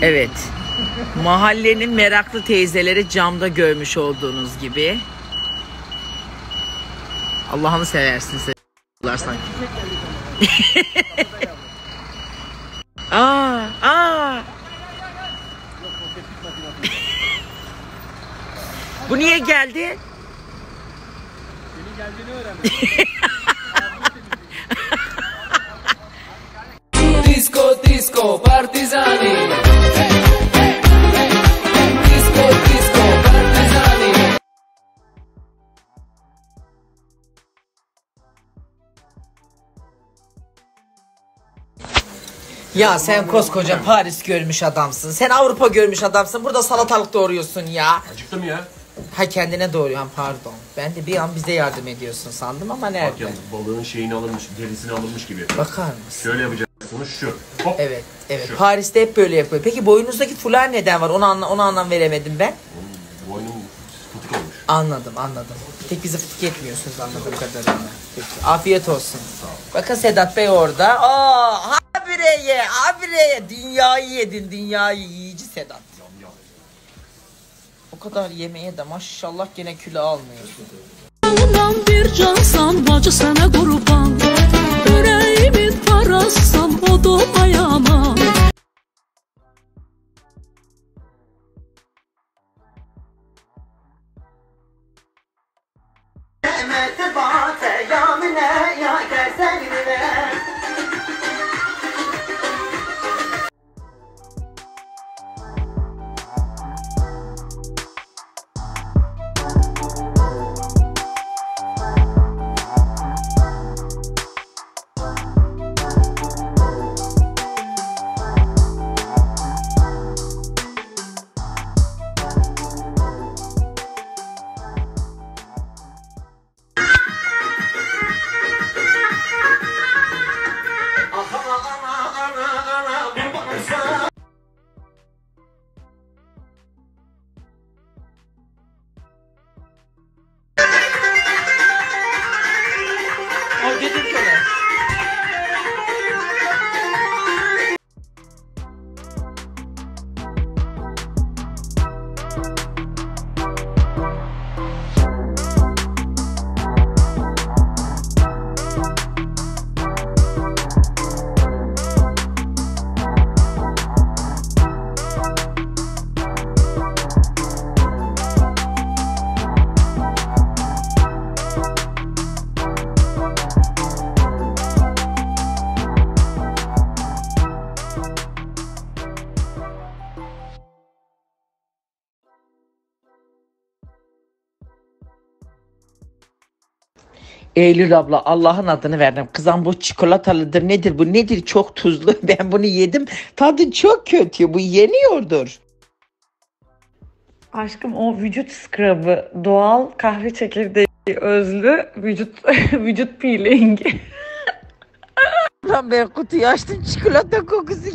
Evet. Mahallenin meraklı teyzeleri camda görmüş olduğunuz gibi. Allah'ını seversin sen sanki. aa, aa. Bu niye geldi? Disco, disco, partizani. Disco, disco, partizani. Ya sen koskoca Paris görmüş adamsın. Sen Avrupa görmüş adamsın. Burada salatalık doğuruyorsun ya. Acıktım ya. Ha kendine doğruyorsun pardon. Ben de bir an bize yardım ediyorsun sandım ama Bak nerede? yalnız balığın şeyini alınmış, derisini alınmış gibi. Bakar mısın? Şöyle yapacaksınız şu. Hop. Evet, evet. Şu. Paris'te hep böyle yapıyor. Peki boynunuzdaki fular neden var? Onu anla, onu anlam veremedim ben. Boynum fıtık olmuş. Anladım, anladım. Bir tek bizi fıtık etmiyorsunuz anladığım kadarıyla. Peki, afiyet olsun. Bakın Sedat Bey orada. Aa, habire ye, habire ye. Dünyayı yedin, dünyayı yiyici Sedat. O kadar yemeğe de maşallah gene kilo almıyorsun. Bir cansan bacı sana kurban Yüreğimin parassan odum Eylül abla Allah'ın adını verdim. Kızım bu çikolatalıdır nedir bu nedir çok tuzlu. Ben bunu yedim. Tadı çok kötü bu yeniyordur. Aşkım o vücut scrub'ı doğal kahve çekirdeği özlü vücut vücut peelingi. Lan ben kutuyu açtım çikolata kokusu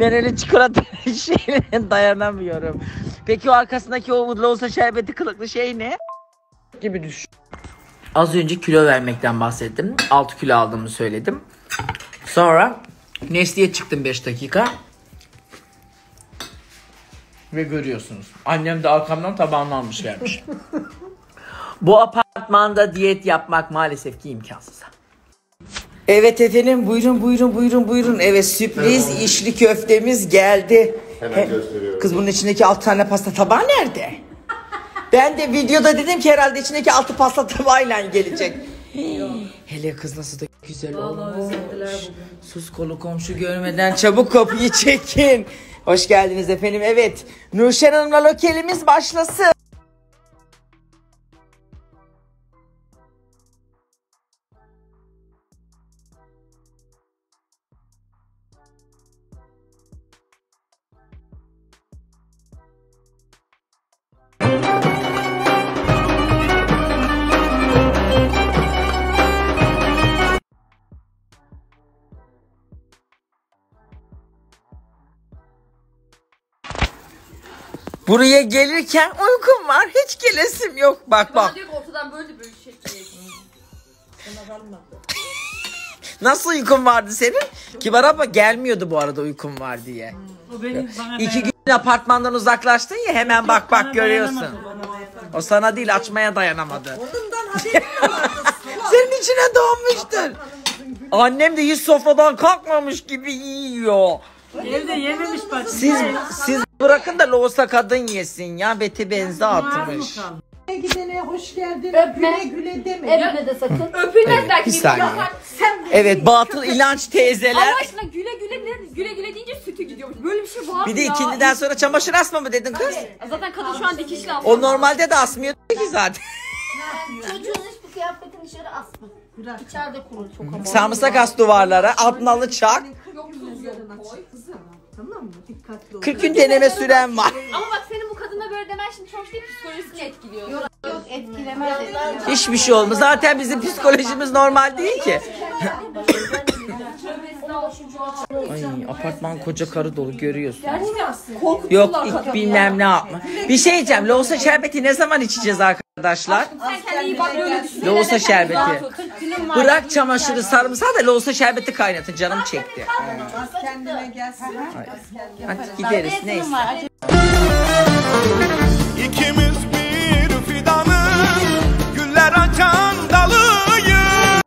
ben öyle çikolata şeylerine dayanamıyorum. Peki o arkasındaki o loğusa şerbeti kılıklı şey ne? gibi düşün. Az önce kilo vermekten bahsettim. 6 kilo aldığımı söyledim. Sonra Nesli'ye çıktım 5 dakika. Ve görüyorsunuz. Annem de arkamdan tabağını almış gelmiş. Bu apartmanda diyet yapmak maalesef ki imkansız. Evet efendim buyurun buyurun buyurun buyurun. Evet sürpriz içli köftemiz geldi. Hemen gösteriyorum. Kız bunun içindeki 6 tane pasta tabağı nerede? Ben de videoda dedim ki herhalde içindeki altı pasta tabağıyla gelecek. Hele kız nasıl da güzel olmuş. Sus kolu komşu görmeden çabuk kapıyı çekin. Hoş geldiniz efendim. Evet. Nurşen Hanım'la lokelimiz başlasın. Buraya gelirken uykum var. Hiç gelesim yok. Bak bak. Diyor ki ortadan böyle böyle şey. Nasıl uykun vardı senin? Kibar abla gelmiyordu bu arada uykun var diye. İki gün apartmandan uzaklaştın ya hemen bak bak görüyorsun. O sana değil açmaya dayanamadı. Senin içine doğmuştur. Annem de hiç sofradan kalkmamış gibi yiyor. Evde yememiş bak. Siz siz bırakın da loğusa kadın yesin ya. Beti benzi atmış. Gidene hoş geldin. Öpme. Güle güle deme. Öpme de sakın. Öpülmezler bir ki. saniye. Sen Evet batıl inanç teyzeler. Allah aşkına güle güle ne? Güle güle deyince sütü gidiyormuş. Böyle bir şey var mı Bir de ya? ikindiden sonra çamaşır asma mı dedin kız? Zaten kadın şu an dikişli ama. O normalde de asmıyordu ki zaten. Çocuğun hiçbir kıyafetini dışarı asma. İçeride kurul çok ama. Sarımsak as duvarlara, atnalı çak. 40 gün deneme süren var. Ama bak senin bu kadına böyle demen şimdi çok değil psikolojisini etkiliyor. Yok yok etkilemez. Hiçbir şey olmaz. Zaten bizim psikolojimiz normal değil ki. Ay apartman koca karı dolu görüyorsun. Yok ilk bilmem ne yapma. Bir şey diyeceğim. Loğusa şerbeti ne zaman içeceğiz arkadaşlar? Sen kendine iyi bak böyle düşün. Loğusa şerbeti. Bırak çamaşırı sarımsağı da loğusa şerbeti kaynatın. Canım çekti. Az kendine gelsin. Hadi gideriz neyse. İkimiz bir fidanın güller açan dalıyız.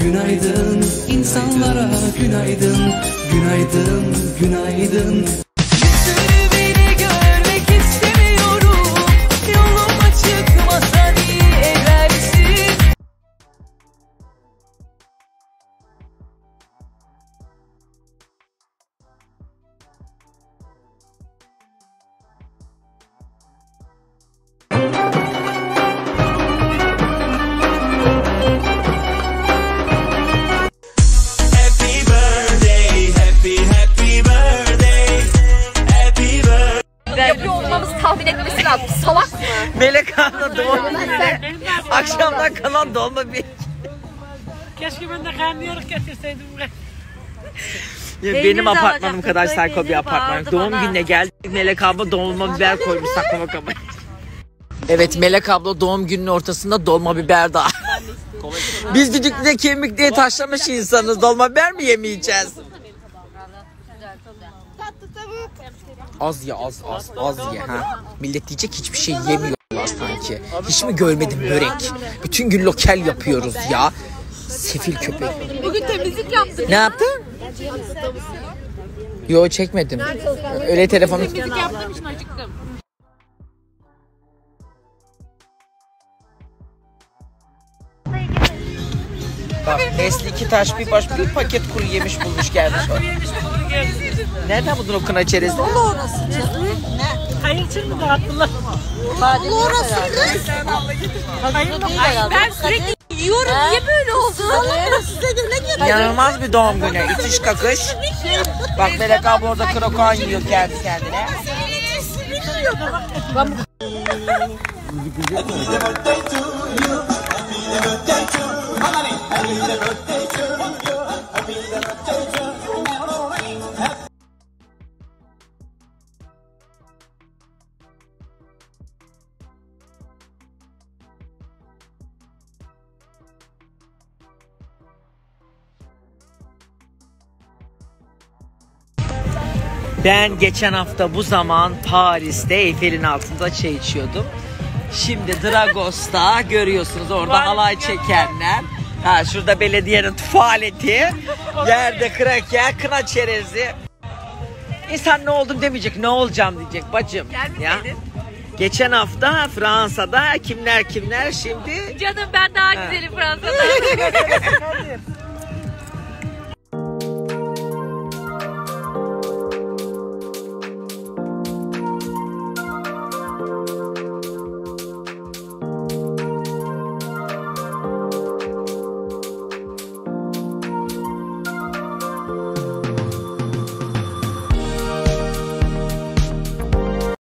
Günaydın insanlara günaydın Günaydın günaydın kalan dolma bir... Keşke ben de karnıyarık getirseydim. Ya benim apartmanım kadar sayko bir apartman. Doğum gününe geldik Melek abla dolma biber koymuş saklama kabına. Evet Melek abla doğum gününün ortasında dolma biber daha. Biz düdüklüde kemik diye taşlamış insanız. Dolma biber mi yemeyeceğiz? Az ya az az az ye ha. Millet diyecek hiçbir şey yemiyorlar sanki. Hiç mi görmedin börek? Bütün gün lokal yapıyoruz ya. Sefil köpek. Bugün temizlik yaptık. Ne yaptın? Yo çekmedim. Öyle telefonu... Temizlik yaptığım için acıktım. Bak Nesli iki taş bir baş bir paket kuru yemiş bulmuş gelmiş. Nereden buldun o kına çerezini? Kayınçın mı dağıttılar? Ben sürekli yiyorum. Niye böyle oldu? İnanılmaz bir doğum günü. İtiş kakış. Bak Melek abla orada krokan yiyor kendi kendine. Ben geçen hafta bu zaman Paris'te Eyfel'in altında çay içiyordum. Şimdi Dragos'ta görüyorsunuz orada halay çekenler. Ha şurada belediyenin tuvaleti. Yerde kraker, kına çerezi. İnsan ne oldum demeyecek, ne olacağım diyecek bacım. Ya. Geçen hafta Fransa'da kimler kimler şimdi Canım ben daha güzelim Fransa'da.